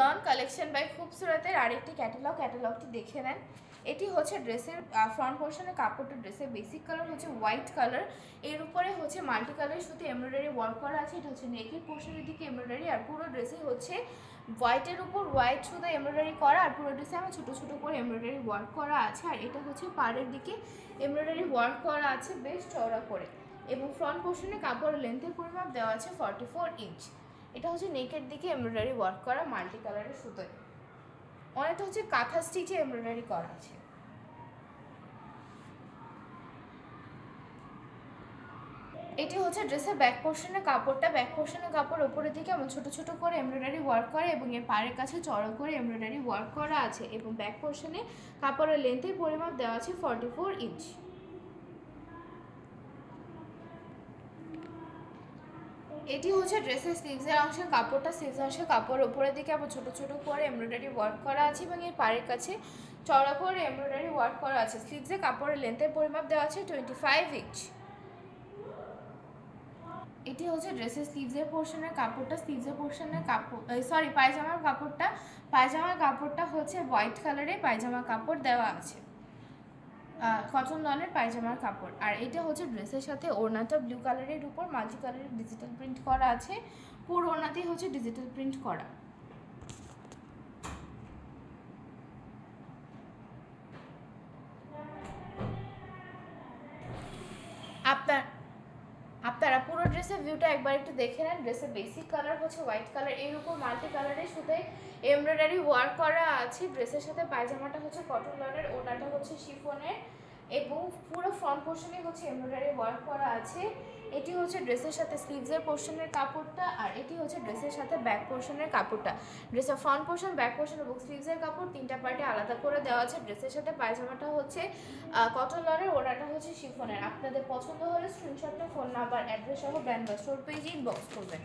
Loan collection by খুবসুরতের আরেকটি catalogue ক্যাটালগটি দেখে নেন। এটি হচ্ছে ড্রেসের ফ্রন্ট পোর্শনের কাপড়টা ড্রেসের বেসিক কালার হচ্ছে হোয়াইট কালারের উপরে হচ্ছে মাল্টি কালার শুধু এমব্রয়ডারি ওয়ার্ক করা আছে, এটা হচ্ছে নেকের পোর্শনের দিকে এমব্রয়ডারি আর পুরো ড্রেসে হচ্ছে হোয়াইটের উপর হোয়াইট শুধু এমব্রয়ডারি করা, আর পুরো ড্রেসে আমার ছোটো ছোটো করে এমব্রয়ডারি ওয়ার্ক করা আছে, আর এটা হচ্ছে পাড়ের দিকে এমব্রয়ডারি ওয়ার্ক করা আছে, বেশ চওড়া করে। এবং ফ্রন্ট পোর্শনে কাপড়ের লেন্থের পরিমাপ দেওয়া আছে ফর্টি ফোর ইঞ্চ এটা হচ্ছে নেকের দিকে এমব্রয়ডারি ওয়ার্ক করা, মাল্টি কালারের সুতোয়। অনেকটা হচ্ছে কাঁথা স্টিচে এমব্রয়ডারি করা আছে। এটি হচ্ছে ড্রেসের ব্যাক পোর্শনের কাপড়টা। ব্যাক পোর্শনের কাপড় ওপরের দিকে এমন ছোটো ছোটো করে এমব্রয়ডারি ওয়ার্ক করা এবং এর পাড়ের কাছে চড়া করে এমব্রয়ডারি ওয়ার্ক করা আছে এবং ব্যাক পোর্শনে কাপড়ের লেন্থের পরিমাপ দেওয়া আছে ফর্টি ফোর ইঞ্চ এটি হচ্ছে ড্রেসের স্লিভসের অংশের কাপড়টা স্লিভস অংশের কাপড়। ওপরের দিকে আবার ছোটো ছোটো করে এমব্রয়ডারি ওয়ার্ক করা আছে এবং এর পাড়ের কাছে চড়া করে এমব্রয়ডারি ওয়ার্ক করা আছে। স্লিভসের কাপড়ের লেন্থের পরিমাপ দেওয়া আছে টোয়েন্টি ফাইভ ইঞ্চ এটি হচ্ছে ড্রেসের স্লিভসের পোর্শনের কাপড়টা স্লিভসের পোর্শনের কাপড় সরি পায়জামার কাপড়টা। পায়জামার কাপড়টা হচ্ছে হোয়াইট কালারে পায়জামা কাপড় দেওয়া আছে। কটন লনের পায়জামার কাপড়। আর এটা হচ্ছে ড্রেসের সাথে ওড়নাটা ব্লু কালারের উপর মাল্টি কালারের ডিজিটাল প্রিন্ট করা আছে। পুরো ওড়নাতেই হচ্ছে ডিজিটাল প্রিন্ট করা। আপনার আপনারা পুরো ড্রেসের ভিউটা একবার একটু দেখে নেন। ড্রেসের বেসিক কালার হচ্ছে হোয়াইট কালার উপর মাল্টি কালারের সাথে এমব্রয়ডারি ওয়ার্ক করা আছে। ড্রেসের সাথে পায়জামাটা হচ্ছে কটন লনের ওনাটা হচ্ছে শিফনের এবং পুরো ফ্রন্ট পোর্শনে হচ্ছে এমব্রয়ডারি ওয়ার্ক করা আছে। এটি হচ্ছে ড্রেসের সাথে স্লিভসের পোর্শনের কাপড়টা আর এটি হচ্ছে ড্রেসের সাথে ব্যাক পোর্শনের কাপড়টা। ড্রেসের ফ্রন্ট পোর্শন ব্যাক পোর্শন এবং স্লিভসের কাপড় তিনটা পার্টে আলাদা করে দেওয়া আছে। ড্রেসের সাথে পায়জামাটা হচ্ছে কটন লনের ওনাটা হচ্ছে শিফনের আপনাদের পছন্দ হলে স্ক্রিনশটটা ফোন নাম্বার অ্যাড্রেস সহ ব্র্যান্ড বা স্টোর পেজে ইনবক্স করবেন।